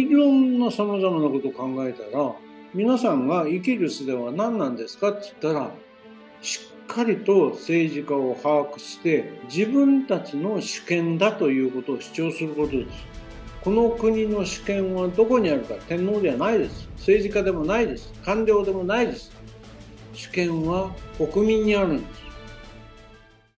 いろんな様々なことを考えたら、皆さんが生きる術は何なんですかって言ったら、しっかりと政治家を把握して自分たちの主権だということを主張することです。この国の主権はどこにあるか天皇ではないです。政治家でもないです。官僚でもないです。主権は国民にあるんです。